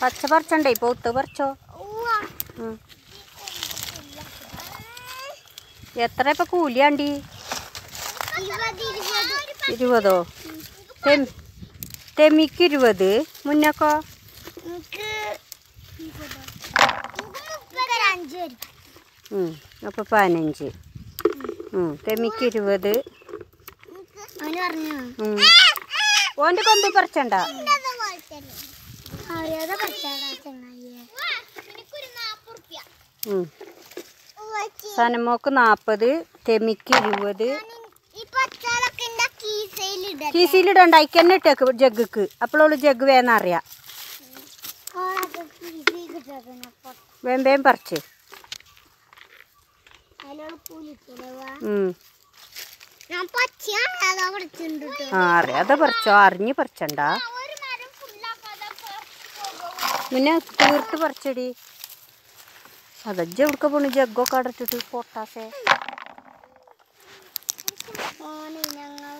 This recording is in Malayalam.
പച്ച പറിച്ചണ്ടേ? പൊത്ത് പറിച്ചോ. എത്ര ഇപ്പൊ കൂലിയാണ്ടി ഇരുപത് തെമിക്ക് ഇരുപത്. മുന്നക്കോ. അപ്പൊ പതിനഞ്ച്. തെമിക്ക് ഇരുപത്. ഓന്റെ കൊമ്പ് പറിച്ചണ്ട. സനമോക്ക് നാൽപ്പത് തെമിക്ക് ഇരുപത്. കീസിയിലിടണ്ട അയക്ക് തന്നെ ഇട്ടേക്ക് ജഗ്ഗക്ക്. അപ്പോഴോൾ ജഗ് വേന്നറിയാം വേമ്പേം പറിച്ച്. ആ അറിയാതെ പറിച്ചോ അറിഞ്ഞ് പറിച്ചണ്ട? പിന്നെ തീർത്ത് പറിച്ചടി. അതജ്ജ എവിടുക്ക പോണു? ജഗ്ഗൊക്കെ അടച്ചിട്ട് പൊട്ടാസേ ഞങ്ങൾ